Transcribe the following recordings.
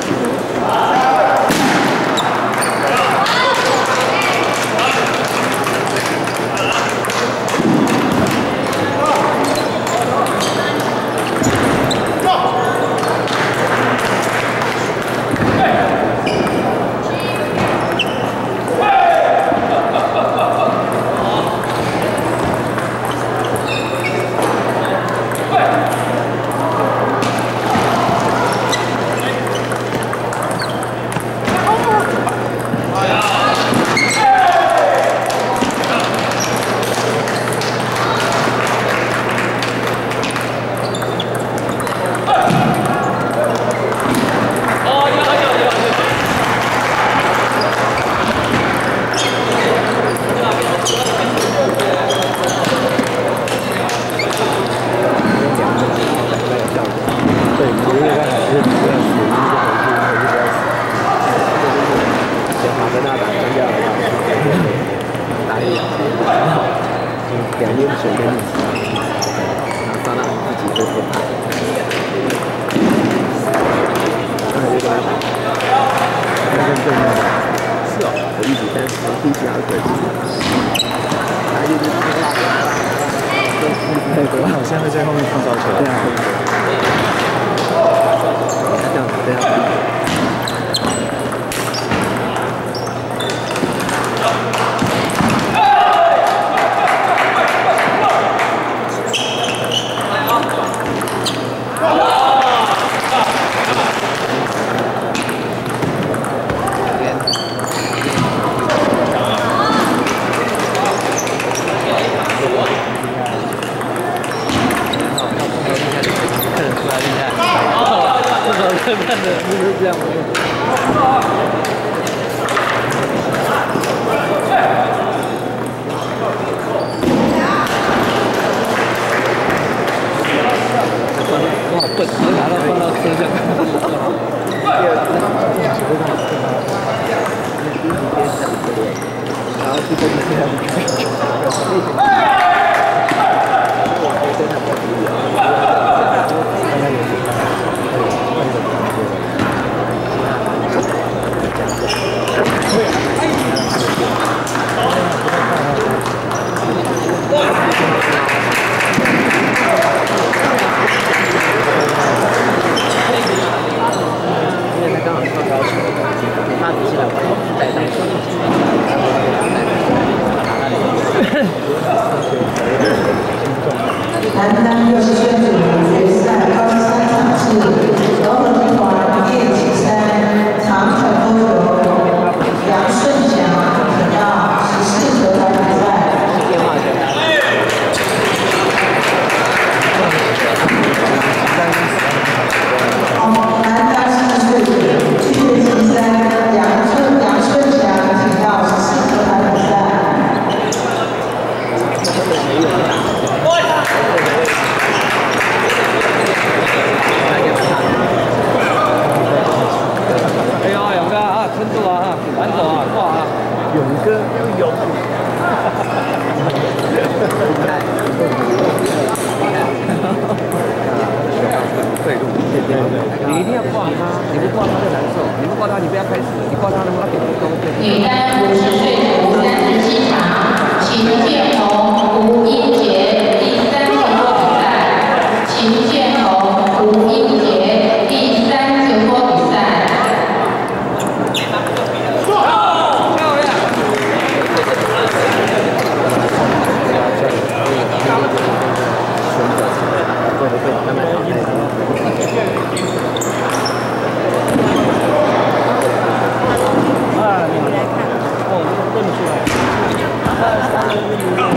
Tchau. 可以，很。两边水跟你，然后放自己这边。看这个，看这个，是哦，我一直在从地下走进来。来，个。我好像在后面放招球。对啊。这样，好笨，我拿到放到车上。Yeah. Go! Go!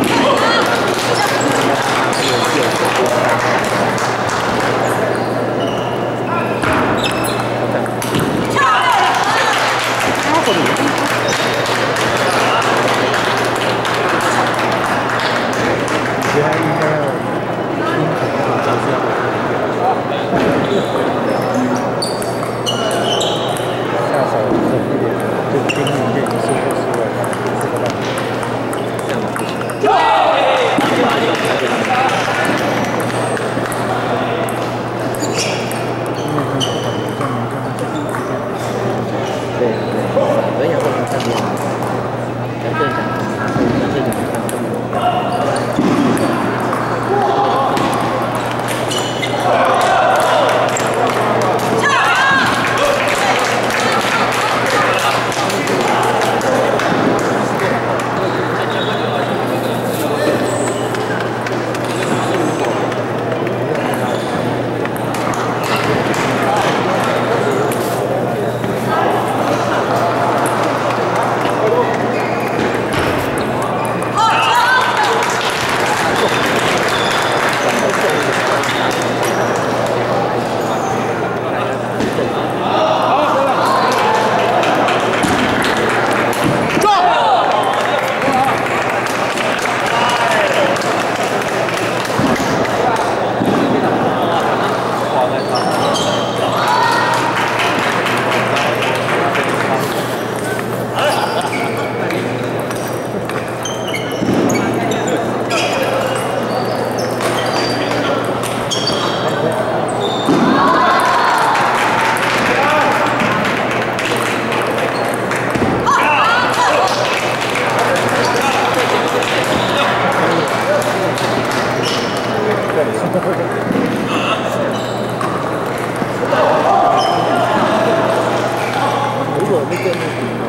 Nico Newton.